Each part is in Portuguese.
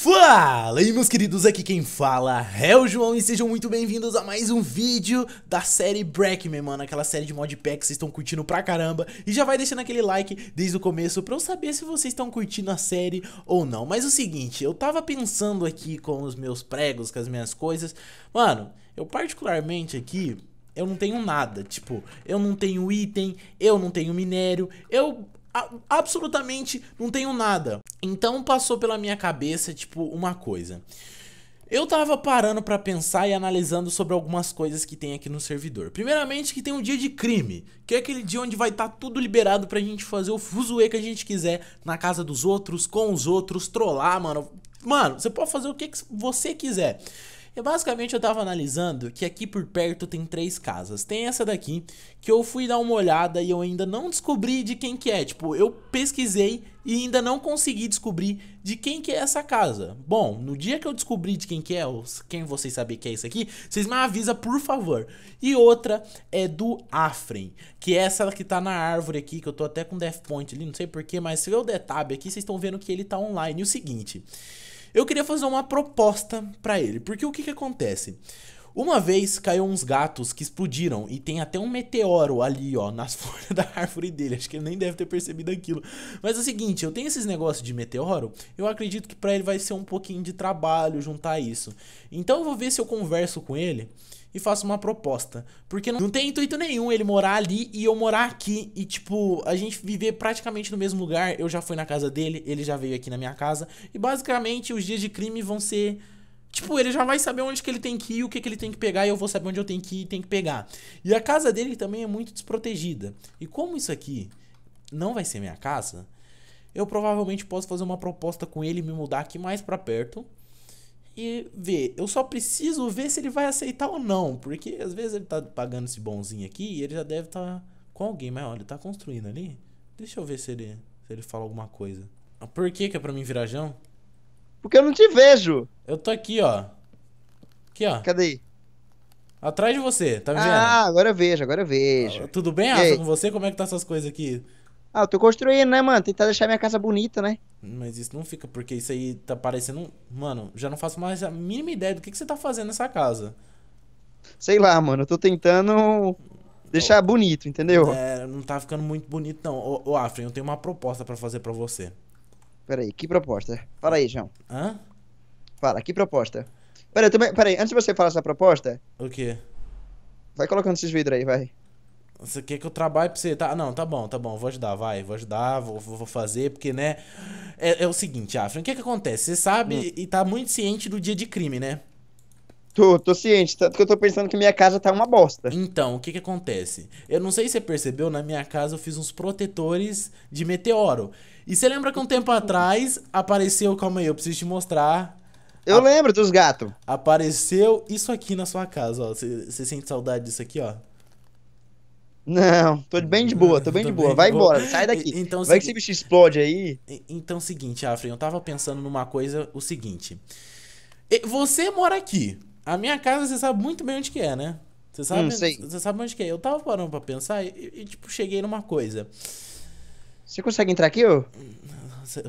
Fala aí meus queridos, aqui quem fala é o João e sejam muito bem-vindos a mais um vídeo da série Breakman, mano, aquela série de modpack que vocês estão curtindo pra caramba e já vai deixando aquele like desde o começo pra eu saber se vocês estão curtindo a série ou não. Mas o seguinte, eu tava pensando aqui com os meus pregos, com as minhas coisas, mano, eu particularmente aqui eu não tenho nada, tipo, eu não tenho item, eu não tenho minério, eu absolutamente não tenho nada. Então passou pela minha cabeça, tipo, uma coisa. Eu tava parando para pensar e analisando sobre algumas coisas que tem aqui no servidor. Primeiramente que tem um dia de crime, que é aquele dia onde vai estar tá tudo liberado pra gente fazer o fuzuê que a gente quiser na casa dos outros, com os outros, trollar, mano. Mano, você pode fazer o que você quiser. E basicamente eu tava analisando que aqui por perto tem três casas. Tem essa daqui, que eu fui dar uma olhada e eu ainda não descobri de quem que é. Tipo, eu pesquisei e ainda não consegui descobrir de quem que é essa casa. Bom, no dia que eu descobrir de quem que é, quem vocês sabem que é isso aqui, vocês me avisam, por favor. E outra é do Afren, que é essa que tá na árvore aqui, que eu tô até com Death Point ali, não sei porquê, mas se eu der tab aqui, vocês estão vendo que ele tá online. E o seguinte... Eu queria fazer uma proposta para ele, porque o que que acontece? Uma vez caiu uns gatos que explodiram e tem até um meteoro ali, ó, nas folhas da árvore dele. Acho que ele nem deve ter percebido aquilo. Mas é o seguinte, eu tenho esses negócios de meteoro, eu acredito que para ele vai ser um pouquinho de trabalho juntar isso. Então eu vou ver se eu converso com ele e faço uma proposta. Porque não, não tem intuito nenhum ele morar ali e eu morar aqui. E, tipo, a gente viver praticamente no mesmo lugar. Eu já fui na casa dele, ele já veio aqui na minha casa. E basicamente os dias de crime vão ser. Tipo, ele já vai saber onde que ele tem que ir, o que, que ele tem que pegar, e eu vou saber onde eu tenho que ir e tem que pegar. E a casa dele também é muito desprotegida. E como isso aqui não vai ser minha casa, eu provavelmente posso fazer uma proposta com ele me mudar aqui mais pra perto e ver. Eu só preciso ver se ele vai aceitar ou não. Porque às vezes ele tá pagando esse bonzinho aqui e ele já deve estar tá com alguém. Mas olha, ele tá construindo ali. Deixa eu ver se ele, se ele fala alguma coisa. Por que que é pra mim virajão? Porque eu não te vejo. Eu tô aqui, ó. Aqui, ó. Cadê? Atrás de você, tá me vendo? Ah, agora eu vejo, agora eu vejo. Tudo bem, Rafa, com você? Como é que tá essas coisas aqui? Ah, eu tô construindo, né, mano? Tentar deixar minha casa bonita, né? Mas isso não fica, porque isso aí tá parecendo. Mano, já não faço mais a mínima ideia do que, que você tá fazendo nessa casa. Sei lá, mano. Eu tô tentando deixar bonito, entendeu? É, não tá ficando muito bonito, não. Ô, ô Afren, eu tenho uma proposta para fazer para você. Peraí, que proposta? Fala aí, João. Hã? Fala, que proposta? Peraí, também, peraí, antes de você falar essa proposta. O quê? Vai colocando esses vidros aí, vai. Você quer que eu trabalhe pra você? Tá, não, tá bom, tá bom, vou ajudar, vai, vou ajudar, vou, vou fazer, porque, né? É, é o seguinte, Afro, o que que acontece? Você sabe hum. e tá muito ciente do dia de crime, né? Tô, tô ciente, tanto que eu tô pensando que minha casa tá uma bosta. Então, o que que acontece? Eu não sei se você percebeu, na minha casa eu fiz uns protetores de meteoro. E você lembra que um tempo atrás apareceu, calma aí, eu preciso te mostrar. Eu a... lembro dos gatos. Apareceu isso aqui na sua casa, ó. Você sente saudade disso aqui, ó? Não, tô bem de boa, tô bem tô de boa. Bem Vai de embora, boa. sai daqui. Então, Vai que esse bicho explode aí. Então, seguinte, Afren, eu tava pensando numa coisa, o seguinte. Você mora aqui. A minha casa, você sabe muito bem onde que é, né? Você sabe, hum, você sabe onde que é. Eu tava parando pra pensar e, e, tipo, cheguei numa coisa. Você consegue entrar aqui, ô?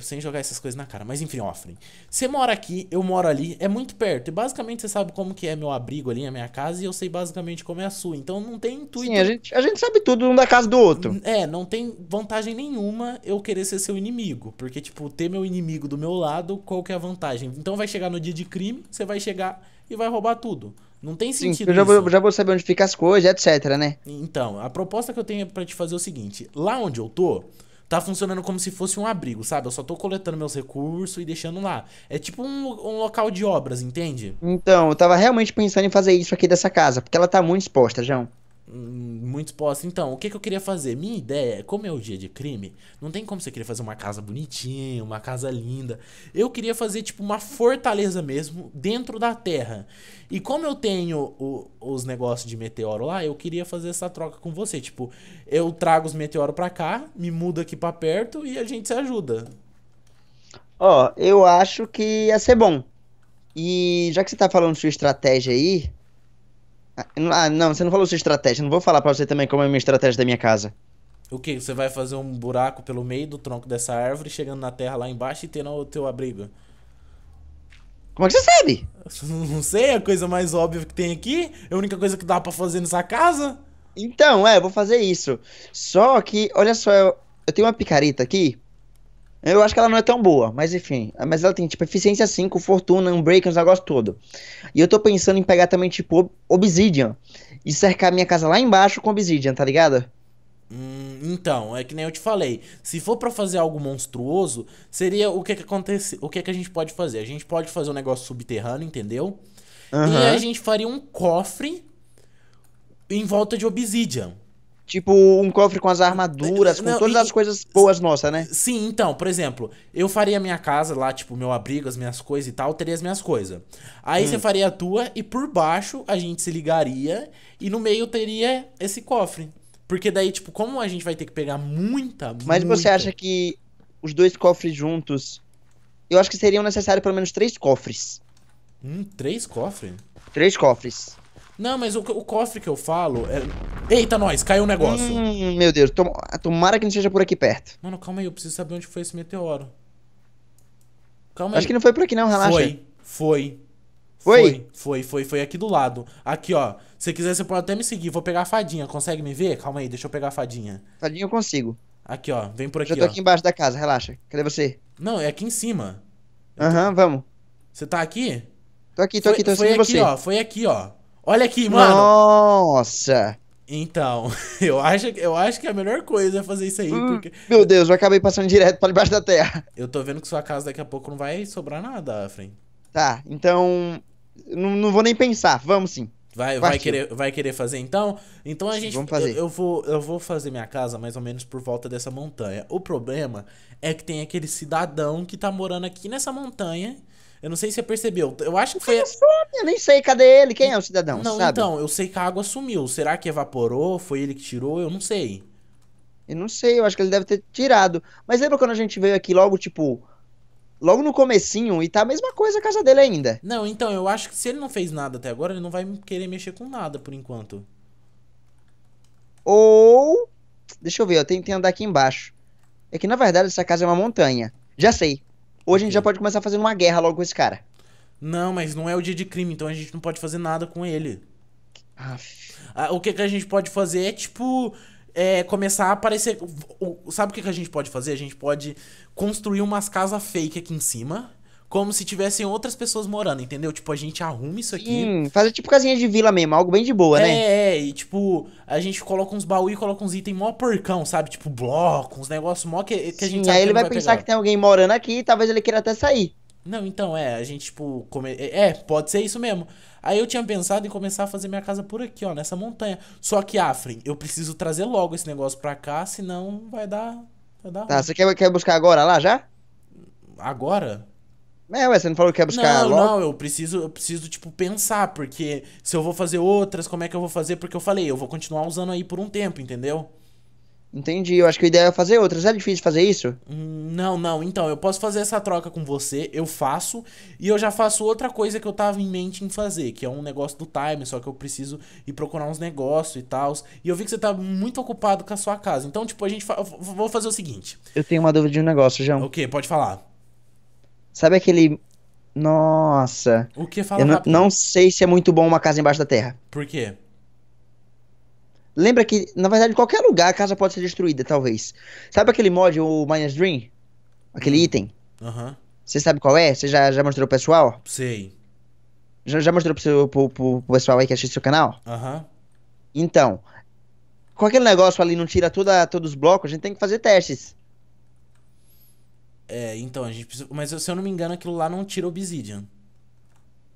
sem jogar essas coisas na cara. Mas enfim, Offren. Você mora aqui, eu moro ali, é muito perto. E basicamente você sabe como que é meu abrigo ali, a minha casa, e eu sei basicamente como é a sua. Então não tem intuito. Sim, a gente, a gente sabe tudo um da casa do outro. É, não tem vantagem nenhuma eu querer ser seu inimigo. Porque, tipo, ter meu inimigo do meu lado, qual que é a vantagem? Então vai chegar no dia de crime, você vai chegar e vai roubar tudo. Não tem sentido. Sim, eu já vou, já vou saber onde fica as coisas, etc, né? Então, a proposta que eu tenho para te fazer é o seguinte: lá onde eu tô tá funcionando como se fosse um abrigo, sabe? Eu só tô coletando meus recursos e deixando lá. É tipo um, um local de obras, entende? Então, eu tava realmente pensando em fazer isso aqui dessa casa, porque ela tá muito exposta, João. Hum, muito exposta. Então, o que, que eu queria fazer? Minha ideia, como é o dia de crime, não tem como você querer fazer uma casa bonitinha, uma casa linda. Eu queria fazer, tipo, uma fortaleza mesmo, dentro da terra. E como eu tenho o, os negócios de meteoro lá, eu queria fazer essa troca com você. Tipo, eu trago os meteoros pra cá, me mudo aqui pra perto e a gente se ajuda. Ó, oh, eu acho que ia ser bom. E já que você tá falando sua estratégia aí, ah, não, você não falou sua estratégia. Não vou falar pra você também como é a minha estratégia da minha casa. O que? Você vai fazer um buraco pelo meio do tronco dessa árvore, chegando na terra lá embaixo e tendo o teu abrigo? Como é que você sabe? Não sei, é a coisa mais óbvia que tem aqui. É a única coisa que dá pra fazer nessa casa. Então, é, eu vou fazer isso. Só que, olha só, eu, eu tenho uma picareta aqui. Eu acho que ela não é tão boa, mas enfim. Mas ela tem, tipo, eficiência 5, fortuna, um break, uns negócios todo. E eu tô pensando em pegar também, tipo, obsidian. E cercar minha casa lá embaixo com obsidian, tá ligado? Hum, então, é que nem eu te falei. Se for pra fazer algo monstruoso, seria o que que acontece, o que que a gente pode fazer? A gente pode fazer um negócio subterrâneo, entendeu? E Aham. a gente faria um cofre em volta de obsidian. Tipo, um cofre com as armaduras, com Não, todas e- as coisas boas nossas, né? Sim, então, por exemplo, eu faria a minha casa lá, tipo, meu abrigo, as minhas coisas e tal, teria as minhas coisas. Aí Hum. você faria a tua e por baixo a gente se ligaria e no meio teria esse cofre. Porque daí, tipo, como a gente vai ter que pegar muita, Mas muita... você acha que os dois cofres juntos. Eu acho que seriam necessários pelo menos três cofres. Hum, três cofres? Três cofres. Não, mas o, o cofre que eu falo é... Eita, nós, caiu um negócio. Hum, meu Deus, tom- tomara que não seja por aqui perto. Mano, calma aí, eu preciso saber onde foi esse meteoro. Calma aí. Acho que não foi por aqui não, relaxa. Foi, foi. Foi? Foi, foi, foi, foi aqui do lado. Aqui, ó. Se quiser, você pode até me seguir. Vou pegar a fadinha. Consegue me ver? Calma aí, deixa eu pegar a fadinha. Tadinho, eu consigo. Aqui, ó. Vem por aqui, Já tô ó. aqui embaixo da casa, relaxa. Cadê você? Não, é aqui em cima. Aham, vamos. Você tá aqui? Tô aqui, tô foi, aqui, tô foi aqui, você. ó. Foi aqui, ó. Olha aqui, mano. Nossa! Então, eu acho, eu acho que a melhor coisa é fazer isso aí, Hum. porque Meu Deus, eu acabei passando direto pra debaixo da terra. eu tô vendo que sua casa daqui a pouco não vai sobrar nada, Afren. Tá, então. Não, não vou nem pensar, vamos sim. Vai, vai, querer, vai querer fazer então? Então a gente. Vamos fazer. Eu, eu vou, eu vou fazer minha casa mais ou menos por volta dessa montanha. O problema é que tem aquele cidadão que tá morando aqui nessa montanha. Eu não sei se você percebeu. Eu acho que foi. Eu nem sei, cadê ele? Quem é o cidadão? Não, sabe? então, eu sei que a água sumiu. Será que evaporou? Foi ele que tirou? Eu não sei. Eu não sei, eu acho que ele deve ter tirado. Mas lembra quando a gente veio aqui logo, tipo. Logo no comecinho e tá a mesma coisa a casa dele ainda. Não, então, eu acho que se ele não fez nada até agora, ele não vai querer mexer com nada por enquanto. Ou. Deixa eu ver, ó, tem que andar aqui embaixo. É que na verdade essa casa é uma montanha. Já sei. Hoje a gente já pode começar fazendo uma guerra logo com esse cara. Não, mas não é o dia de crime, então a gente não pode fazer nada com ele. Aff. Ah, o que, que a gente pode fazer é, tipo, é, começar a aparecer. Sabe o que, que a gente pode fazer? A gente pode construir umas casas fake aqui em cima, como se tivessem outras pessoas morando, entendeu? Tipo, a gente arruma isso aqui. Sim, fazer tipo casinha de vila mesmo, algo bem de boa, né? É, é, e tipo, a gente coloca uns baús e coloca uns itens mó porcão, sabe? Tipo, bloco, uns negócios mó que, que a gente Sim, sabe aí que ele não vai pensar pegar. que tem alguém morando aqui e talvez ele queira até sair. Não, então, é, a gente, tipo, come... é, pode ser isso mesmo. Aí eu tinha pensado em começar a fazer minha casa por aqui, ó, nessa montanha. Só que, Afren, eu preciso trazer logo esse negócio pra cá, senão vai dar. Vai dar Tá, ruim. você quer, quer buscar agora lá já? Agora? É, ué, você não falou que quer buscar não, logo? não, eu preciso, eu preciso, tipo, pensar, porque se eu vou fazer outras, como é que eu vou fazer? Porque eu falei, eu vou continuar usando aí por um tempo, entendeu? Entendi, eu acho que a ideia é fazer outras. É difícil fazer isso? Hum, Não, não, então, eu posso fazer essa troca com você, eu faço, e eu já faço outra coisa que eu tava em mente em fazer, que é um negócio do time, só que eu preciso ir procurar uns negócios e tal. E eu vi que você tá muito ocupado com a sua casa. Então, tipo, a gente fa- vou fazer o seguinte. Eu tenho uma dúvida de um negócio, João. O que? Pode falar. Sabe aquele. Nossa. O que fala Eu não sei se é muito bom uma casa embaixo da terra. Por quê? Lembra que, na verdade, em qualquer lugar a casa pode ser destruída, talvez. Sabe aquele mod, o Miners Dream? Aquele Hum. item? Aham, Você sabe qual é? Você já, já mostrou pro pessoal? sei. Já, já mostrou pro, seu, pro, pro- pro pessoal aí que assiste seu canal? Aham. Então, com aquele negócio ali não tira toda, todos os blocos, a gente tem que fazer testes. É, então, a gente precisa... Mas se eu não me engano, aquilo lá não tira obsidian.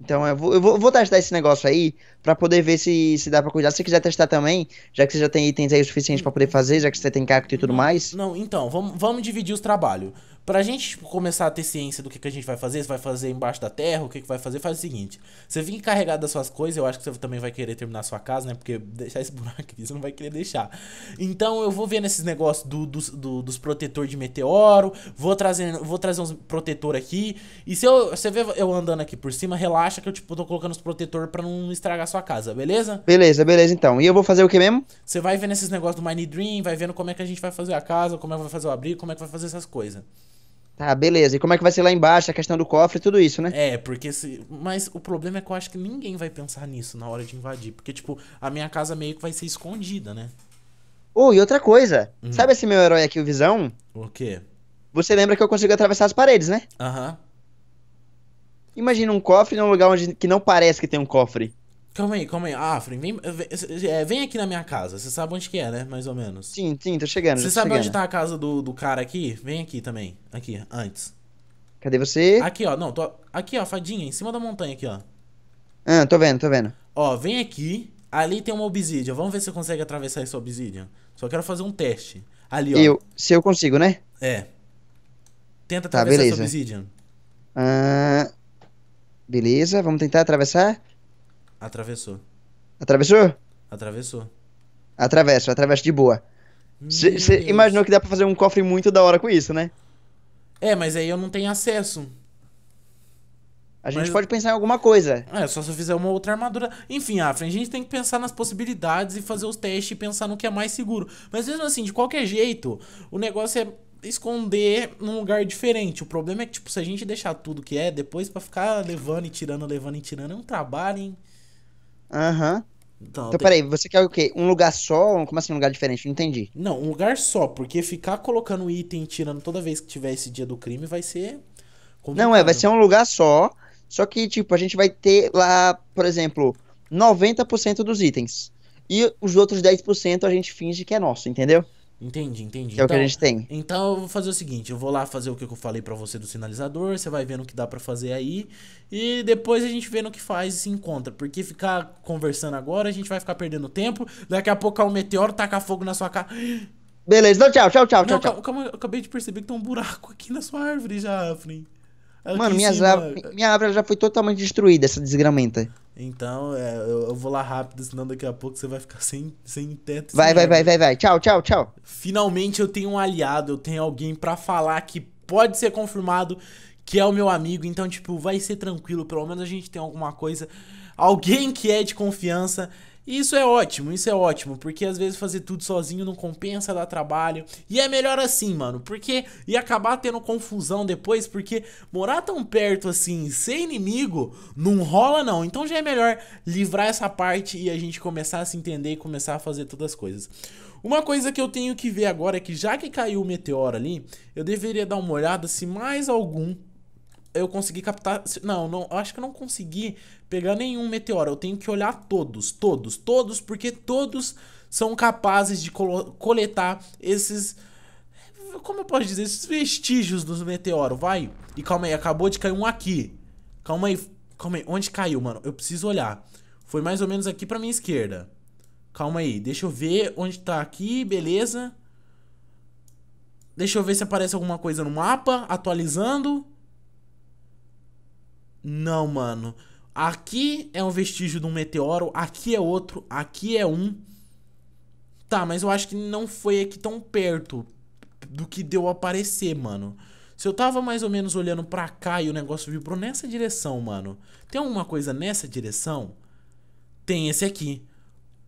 Então eu vou, eu vou, vou testar esse negócio aí pra poder ver se, se dá pra cuidar. Se você quiser testar também, já que você já tem itens aí o suficiente pra poder fazer, já que você tem cacto e tudo mais. Não, então, vamos, vamos dividir os trabalhos. Pra gente tipo, começar a ter ciência do que, que a gente vai fazer, se vai fazer embaixo da terra, o que, que vai fazer, faz o seguinte. Você fica encarregado das suas coisas, eu acho que você também vai querer terminar a sua casa, né? Porque deixar esse buraco aqui, você não vai querer deixar. Então eu vou ver nesses negócios do, dos, do, dos protetor de meteoro, vou trazer, vou trazer uns protetor aqui. E se eu, você vê eu andando aqui por cima, relaxa que eu tipo, tô colocando os protetor pra não estragar a sua casa, beleza? Beleza, beleza então. E eu vou fazer o que mesmo? Você vai vendo esses negócios do Mine Dream, vai vendo como é que a gente vai fazer a casa, como é que vai fazer o abrigo, como é que vai fazer essas coisas. Tá, beleza. E como é que vai ser lá embaixo, a questão do cofre e tudo isso, né? É, porque se. Mas o problema é que eu acho que ninguém vai pensar nisso na hora de invadir. Porque, tipo, a minha casa meio que vai ser escondida, né? Oh, e outra coisa. Sabe esse meu herói aqui, o Visão? O quê? Você lembra que eu consigo atravessar as paredes, né? Aham. Imagina um cofre num lugar onde que não parece que tem um cofre. Calma aí, calma aí. Ah, Fren, vem, vem, é, vem aqui na minha casa. Você sabe onde que é, né? Mais ou menos. Sim, sim, tô chegando. Você sabe onde chegando. tá a casa do, do cara aqui? Vem aqui também. Aqui, antes. Cadê você? Aqui, ó. Não, tô. Aqui, ó, fadinha, em cima da montanha aqui, ó. Ah, tô vendo, tô vendo. Ó, vem aqui. Ali tem uma obsidian. Vamos ver se você consegue atravessar essa obsidian. Só quero fazer um teste. Ali, ó. Eu, se eu consigo, né? É. Tenta Tá, atravessar essa beleza. obsidian. Ah, beleza, vamos tentar atravessar. Atravessou. Atravessou? Atravessou. Atravesso, atravesso de boa. Você imaginou que dá pra fazer um cofre muito da hora com isso, né? É, mas aí eu não tenho acesso. A gente Mas- pode pensar em alguma coisa. É, só se eu fizer uma outra armadura. Enfim, Afra, a gente tem que pensar nas possibilidades e fazer os testes e pensar no que é mais seguro. Mas mesmo assim, de qualquer jeito, o negócio é esconder num lugar diferente. O problema é que, tipo, se a gente deixar tudo que é, depois pra ficar levando e tirando, levando e tirando, é um trabalho, hein? Aham. Então, Então, tem- peraí, você quer o quê? Um lugar só? Como assim um lugar diferente? Não entendi. Não, um lugar só, porque ficar colocando item e tirando toda vez que tiver esse dia do crime vai ser. Não, é, vai ser um lugar só. Só que, tipo, a gente vai ter lá, por exemplo, 90% dos itens. E os outros 10% a gente finge que é nosso, entendeu? Entendi, entendi. Que é o que a Então- gente tem. Então eu vou fazer o seguinte, eu vou lá fazer o que eu falei pra você do sinalizador, você vai vendo o que dá pra fazer aí e depois a gente vê no que faz e se encontra, porque ficar conversando agora a gente vai ficar perdendo tempo, daqui a pouco cai um meteoro, taca fogo na sua cara. Beleza, então tchau, tchau, tchau, Não, tchau, tchau. calma, eu acabei de perceber que tem um buraco aqui na sua árvore já, Afrin. Aqui Mano, minhas árvore- minha árvore já foi totalmente destruída, essa desgramenta. Então, é, eu, eu vou lá rápido, senão daqui a pouco você vai ficar sem, sem teto. Vai, sem vai, vai, vai, vai. Tchau, tchau, tchau. Finalmente eu tenho um aliado, eu tenho alguém pra falar que pode ser confirmado que é o meu amigo, então tipo, vai ser tranquilo, pelo menos a gente tem alguma coisa, alguém que é de confiança. E isso é ótimo, isso é ótimo, porque às vezes fazer tudo sozinho não compensa, dá trabalho. E é melhor assim, mano, porque ia acabar tendo confusão depois, porque morar tão perto assim, ser inimigo, não rola não. Então já é melhor livrar essa parte e a gente começar a se entender e começar a fazer todas as coisas. Uma coisa que eu tenho que ver agora é que já que caiu o meteoro ali, eu deveria dar uma olhada se mais algum eu consegui captar. Não, não, eu acho que eu não consegui pegar nenhum meteoro. Eu tenho que olhar todos, todos, todos, porque todos são capazes de coletar esses. Como eu posso dizer? Esses vestígios dos meteoros, vai. E calma aí, acabou de cair um aqui. Calma aí, calma aí. Onde caiu, mano? Eu preciso olhar. Foi mais ou menos aqui pra minha esquerda. Calma aí, deixa eu ver onde tá aqui, beleza. Deixa eu ver se aparece alguma coisa no mapa, atualizando. Não, mano. Aqui é um vestígio de um meteoro, aqui é outro, aqui é um. Tá, mas eu acho que não foi aqui tão perto do que deu aparecer, mano. Se eu tava mais ou menos olhando pra cá e o negócio vibrou nessa direção, mano. Tem alguma coisa nessa direção? Tem esse aqui.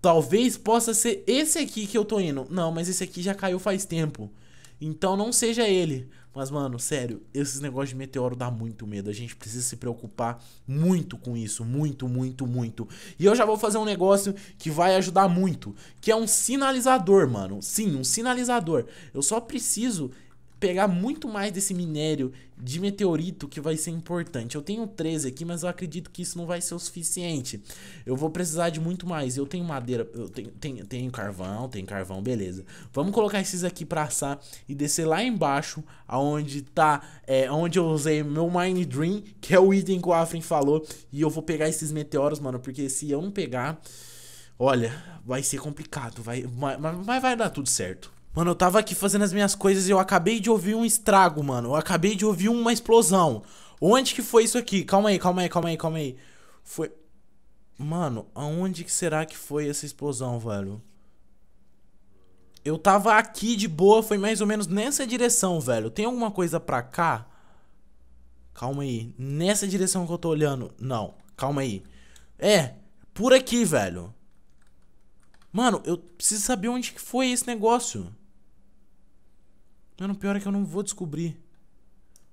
Talvez possa ser esse aqui que eu tô indo. Não, mas esse aqui já caiu faz tempo. Então não seja ele. Mas, mano, sério, esses negócios de meteoro dá muito medo. A gente precisa se preocupar muito com isso. Muito, muito, muito. E eu já vou fazer um negócio que vai ajudar muito. Que é um sinalizador, mano. Sim, um sinalizador. Eu só preciso pegar muito mais desse minério de meteorito que vai ser importante. Eu tenho 13 aqui, mas eu acredito que isso não vai ser o suficiente. Eu vou precisar de muito mais. Eu tenho madeira, eu tenho, tenho, tenho carvão, tenho carvão, beleza. Vamos colocar esses aqui pra assar e descer lá embaixo, aonde tá, é, onde eu usei meu Mine Dream, que é o item que o Afrin falou, e eu vou pegar esses meteoros, mano, porque se eu não pegar, olha, vai ser complicado, vai, mas, mas vai dar tudo certo. Mano, eu tava aqui fazendo as minhas coisas e eu acabei de ouvir um estrago, mano. Eu acabei de ouvir uma explosão. Onde que foi isso aqui? Calma aí, calma aí, calma aí, calma aí. Foi. Mano, aonde que será que foi essa explosão, velho? Eu tava aqui de boa, foi mais ou menos nessa direção, velho. Tem alguma coisa pra cá? Calma aí. Nessa direção que eu tô olhando. Não, calma aí. É, por aqui, velho. Mano, eu preciso saber onde que foi esse negócio. Mano, o pior é que eu não vou descobrir.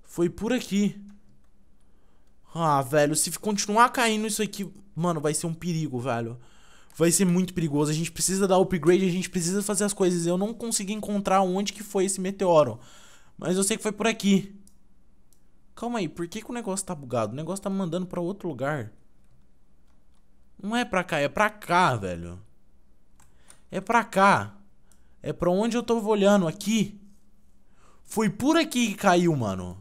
Foi por aqui. Ah, velho, se continuar caindo isso aqui, mano, vai ser um perigo, velho. Vai ser muito perigoso. A gente precisa dar upgrade, a gente precisa fazer as coisas. Eu não consegui encontrar onde que foi esse meteoro. Mas eu sei que foi por aqui. Calma aí, por que, que o negócio tá bugado? O negócio tá mandando pra outro lugar. Não é pra cá, é pra cá, velho. É pra cá. É pra onde eu tô olhando, aqui. Foi por aqui que caiu, mano.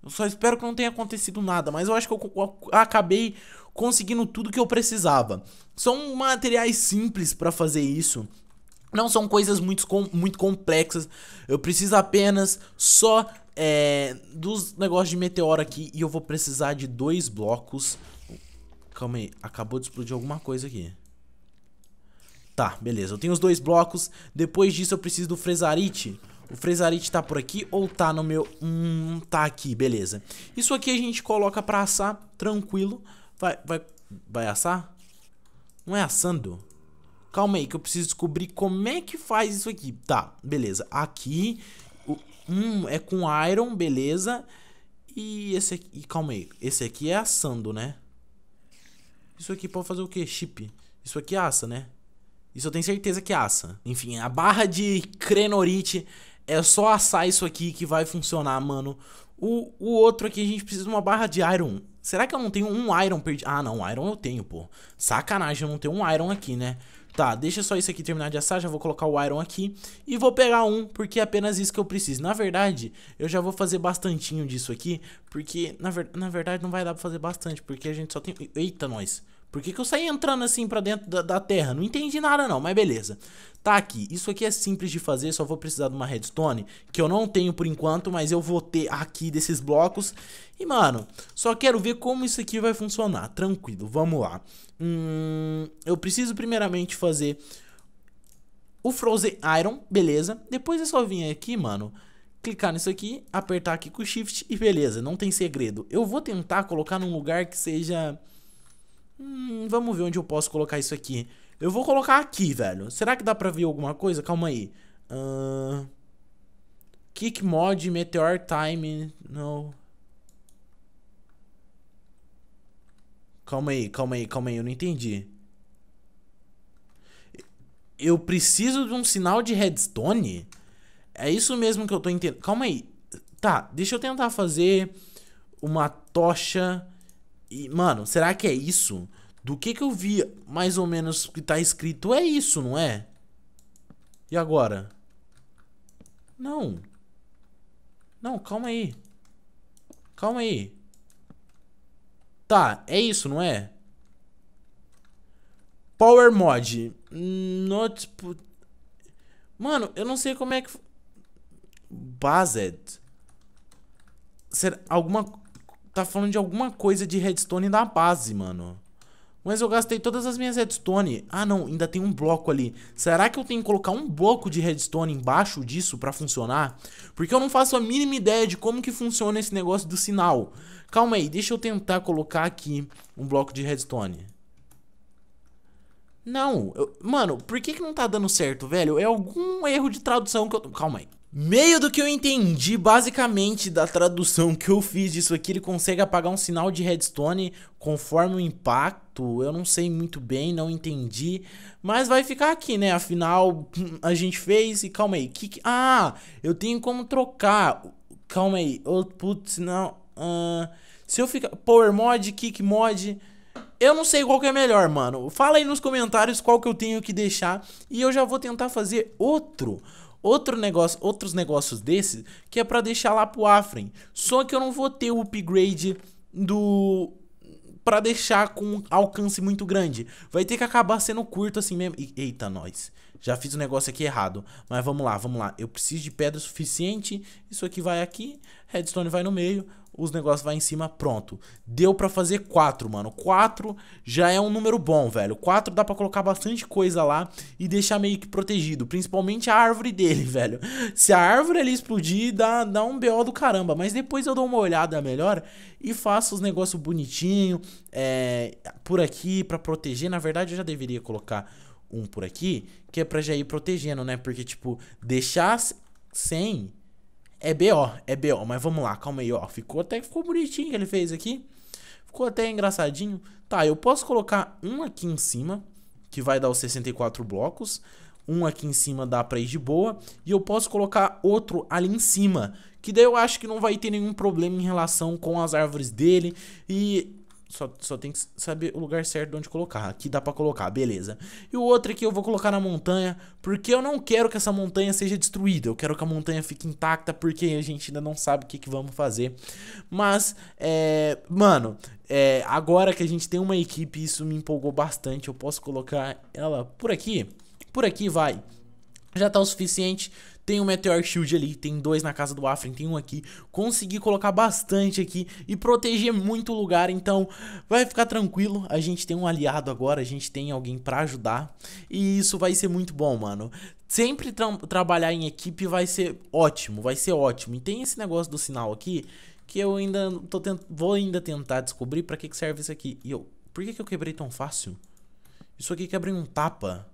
Eu só espero que não tenha acontecido nada, mas eu acho que eu, acabei conseguindo tudo que eu precisava. São materiais simples para fazer isso. Não são coisas muito, muito complexas. Eu preciso apenas só é, dos negócios de meteoro aqui. E eu vou precisar de dois blocos. Calma aí, acabou de explodir alguma coisa aqui. Tá, beleza. Eu tenho os dois blocos. Depois disso eu preciso do Fresarite. O Fresarite tá por aqui ou tá no meu... Hum, tá aqui, beleza. Isso aqui a gente coloca pra assar, tranquilo. Vai, vai, vai assar? Não é assando? Calma aí, que eu preciso descobrir como é que faz isso aqui. Tá, beleza. Aqui, o, hum, é com iron, beleza. E esse aqui, calma aí. Esse aqui é assando, né? Isso aqui pode fazer o quê? Chip. Isso aqui assa, né? Isso eu tenho certeza que assa. Enfim, a barra de crenorite é só assar isso aqui que vai funcionar, mano. O, o outro aqui a gente precisa de uma barra de iron. Será que eu não tenho um iron perdido? Ah, não, iron eu tenho, pô. Sacanagem, eu não tenho um iron aqui, né? Tá, deixa só isso aqui terminar de assar, já vou colocar o iron aqui e vou pegar um, porque é apenas isso que eu preciso. Na verdade, eu já vou fazer bastantinho disso aqui, porque na, ver... na verdade não vai dar pra fazer bastante, porque a gente só tem... Eita, nós! Por que, que eu saí entrando assim pra dentro da, da, terra? Não entendi nada não, mas beleza. Tá aqui, isso aqui é simples de fazer, só vou precisar de uma redstone, que eu não tenho por enquanto, mas eu vou ter aqui desses blocos. E mano, só quero ver como isso aqui vai funcionar, tranquilo, vamos lá. Hum, eu preciso primeiramente fazer o Frozen Iron, beleza. Depois é só vir aqui, mano, clicar nisso aqui, apertar aqui com o Shift e beleza, não tem segredo. Eu vou tentar colocar num lugar que seja... Hum, vamos ver onde eu posso colocar isso aqui. Eu vou colocar aqui, velho. Será que dá pra ver alguma coisa? Calma aí. Uh... Kick mod, Meteor Time. Não. Calma aí, calma aí, calma aí. Eu não entendi. Eu preciso de um sinal de redstone? É isso mesmo que eu tô entendendo. Calma aí. Tá, deixa eu tentar fazer uma tocha e, mano, será que é isso? Do que que eu vi mais ou menos que tá escrito é isso, não é? E agora? Não. Não, calma aí. Calma aí. Tá, é isso, não é? Power Mod. Not... Mano, eu não sei como é que... Based. Será... Alguma tá falando de alguma coisa de redstone da base, mano. Mas eu gastei todas as minhas redstone. Ah, não, ainda tem um bloco ali. Será que eu tenho que colocar um bloco de redstone embaixo disso pra funcionar? Porque eu não faço a mínima ideia de como que funciona esse negócio do sinal. Calma aí, deixa eu tentar colocar aqui um bloco de redstone. Não, eu, mano, por que que não tá dando certo, velho? É algum erro de tradução que eu... Calma aí. Meio do que eu entendi basicamente da tradução que eu fiz disso aqui, ele consegue apagar um sinal de redstone conforme o impacto. Eu não sei muito bem, não entendi, mas vai ficar aqui, né? Afinal, a gente fez e calma aí. Que, que... Ah, eu tenho como trocar. Calma aí. Output, não. Uh, se eu ficar Power Mod, Kick Mod, eu não sei qual que é melhor, mano. Fala aí nos comentários qual que eu tenho que deixar e eu já vou tentar fazer outro outro negócio, outros negócios desses que é para deixar lá pro Afren. Só que eu não vou ter o upgrade do para deixar com alcance muito grande. Vai ter que acabar sendo curto assim mesmo. Eita, nós. Já fiz o negócio aqui errado. Mas vamos lá, vamos lá. Eu preciso de pedra suficiente. Isso aqui vai aqui. Redstone vai no meio os negócios vai em cima, pronto. Deu pra fazer 4, mano. 4 já é um número bom, velho. 4 dá pra colocar bastante coisa lá e deixar meio que protegido. Principalmente a árvore dele, velho. Se a árvore ali explodir, dá, dá um BO do caramba. Mas depois eu dou uma olhada melhor e faço os negócios bonitinho é, por aqui pra proteger. Na verdade, eu já deveria colocar um por aqui, que é pra já ir protegendo, né? Porque, tipo, deixar sem É BO, é BO, mas vamos lá, calma aí, ó. Ficou até que ficou bonitinho que ele fez aqui. Ficou até engraçadinho. Tá, eu posso colocar um aqui em cima, que vai dar os 64 blocos. Um aqui em cima dá pra ir de boa. E eu posso colocar outro ali em cima, que daí eu acho que não vai ter nenhum problema em relação com as árvores dele. E só, só tem que saber o lugar certo de onde colocar. Aqui dá pra colocar, beleza. E o outro aqui eu vou colocar na montanha, porque eu não quero que essa montanha seja destruída. Eu quero que a montanha fique intacta, porque a gente ainda não sabe o que, que vamos fazer. Mas, é... Mano, é, agora que a gente tem uma equipe, isso me empolgou bastante. Eu posso colocar ela por aqui. Por aqui vai. Já tá o suficiente. Tem um Meteor Shield ali, tem dois na casa do Afrin, tem um aqui. Consegui colocar bastante aqui e proteger muito o lugar, então vai ficar tranquilo. A gente tem um aliado agora, a gente tem alguém pra ajudar. E isso vai ser muito bom, mano. Sempre tra trabalhar em equipe vai ser ótimo, vai ser ótimo. E tem esse negócio do sinal aqui que eu ainda tô vou ainda tentar descobrir para que, que serve isso aqui. E eu, por que, que eu quebrei tão fácil? Isso aqui quebra em um tapa.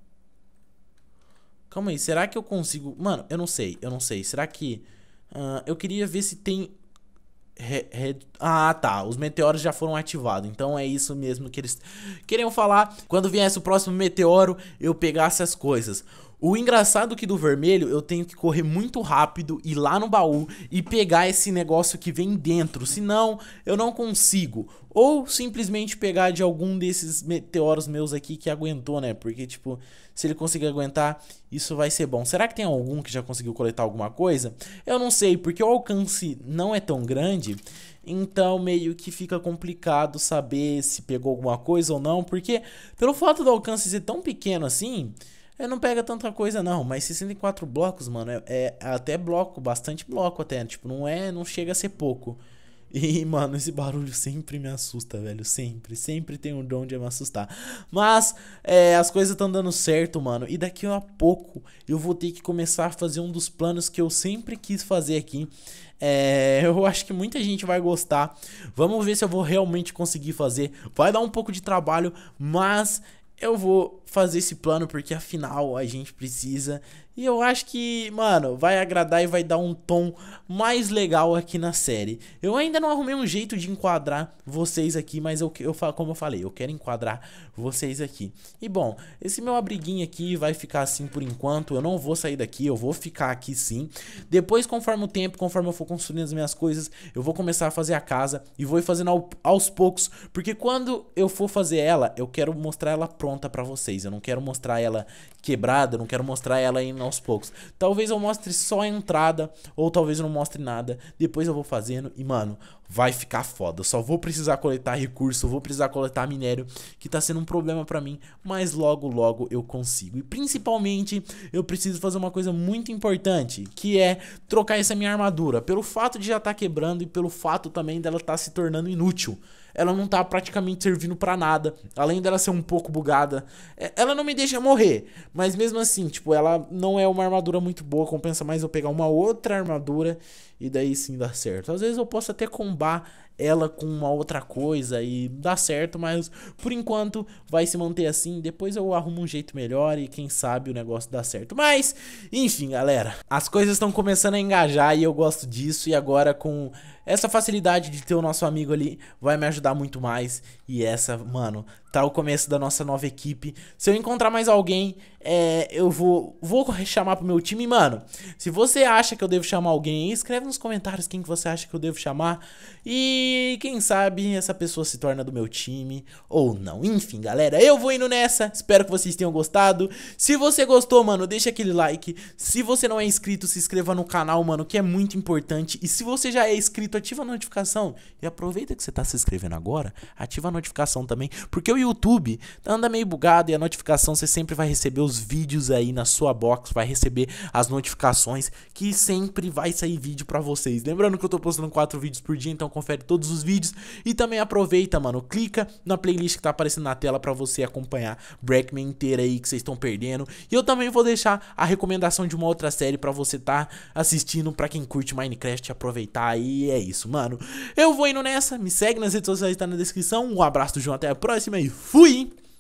Calma aí, será que eu consigo... Mano, eu não sei, eu não sei. Será que... Uh, eu queria ver se tem... Re, re... Ah, tá. Os meteoros já foram ativados. Então é isso mesmo que eles queriam falar. Quando viesse o próximo meteoro, eu pegasse as coisas. O engraçado que do vermelho eu tenho que correr muito rápido, ir lá no baú e pegar esse negócio que vem dentro, senão eu não consigo. Ou simplesmente pegar de algum desses meteoros meus aqui que aguentou, né? Porque, tipo, se ele conseguir aguentar, isso vai ser bom. Será que tem algum que já conseguiu coletar alguma coisa? Eu não sei, porque o alcance não é tão grande. Então meio que fica complicado saber se pegou alguma coisa ou não, porque pelo fato do alcance ser tão pequeno assim, é, não pega tanta coisa não, mas 64 blocos, mano, é, é, até bloco, bastante bloco até, tipo, não é, não chega a ser pouco. E, mano, esse barulho sempre me assusta, velho, sempre, sempre tem um dom de me assustar. Mas, é, as coisas estão dando certo, mano, e daqui a pouco eu vou ter que começar a fazer um dos planos que eu sempre quis fazer aqui. É, eu acho que muita gente vai gostar. Vamos ver se eu vou realmente conseguir fazer. Vai dar um pouco de trabalho, mas eu vou fazer esse plano porque afinal a gente precisa e eu acho que, mano, vai agradar e vai dar um tom mais legal aqui na série. Eu ainda não arrumei um jeito de enquadrar vocês aqui, mas eu, eu como eu falei, eu quero enquadrar vocês aqui. E bom, esse meu abriguinho aqui vai ficar assim por enquanto. Eu não vou sair daqui, eu vou ficar aqui sim. Depois, conforme o tempo, conforme eu for construindo as minhas coisas, eu vou começar a fazer a casa e vou fazendo ao, aos poucos, porque quando eu for fazer ela, eu quero mostrar ela pronta pra vocês. Eu não quero mostrar ela quebrada, eu não quero mostrar ela em aos poucos. Talvez eu mostre só a entrada, ou talvez eu não mostre nada. Depois eu vou fazendo e, mano, vai ficar foda. Eu só vou precisar coletar recurso, vou precisar coletar minério, que tá sendo um problema para mim, mas logo, logo eu consigo. E principalmente, eu preciso fazer uma coisa muito importante, que é trocar essa minha armadura. Pelo fato de já estar tá quebrando e pelo fato também dela estar tá se tornando inútil ela não tá praticamente servindo para nada. Além dela ser um pouco bugada, é, ela não me deixa morrer. Mas mesmo assim, tipo, ela não é uma armadura muito boa. Compensa mais eu pegar uma outra armadura e daí sim dá certo. Às vezes eu posso até combar ela com uma outra coisa e dá certo, mas por enquanto vai se manter assim. Depois eu arrumo um jeito melhor e quem sabe o negócio dá certo. Mas, enfim, galera, as coisas estão começando a engajar e eu gosto disso. E agora com essa facilidade de ter o nosso amigo ali vai me ajudar muito mais. E essa, mano, tá o começo da nossa nova equipe. Se eu encontrar mais alguém, é, eu vou, vou chamar pro meu time. Mano, se você acha que eu devo chamar alguém, escreve nos comentários quem que você acha que eu devo chamar. E quem sabe essa pessoa se torna do meu time ou não. Enfim, galera, eu vou indo nessa. Espero que vocês tenham gostado. Se você gostou, mano, deixa aquele like. Se você não é inscrito, se inscreva no canal, mano, que é muito importante. E se você já é inscrito, ativa a notificação. E aproveita que você está se inscrevendo agora, ativa a notificação também, porque o YouTube anda meio bugado e a notificação você sempre vai receber os vídeos aí na sua box, vai receber as notificações que sempre vai sair vídeo para vocês. Lembrando que eu tô postando quatro vídeos por dia, então confere todos os vídeos e também aproveita, mano, clica na playlist que tá aparecendo na tela para você acompanhar Breakman inteira aí que vocês estão perdendo. E eu também vou deixar a recomendação de uma outra série para você tá assistindo para quem curte Minecraft aproveitar aí. É isso, mano. Eu vou indo nessa. Me segue nas redes sociais, tá na descrição. Um abraço do João, até a próxima e fui!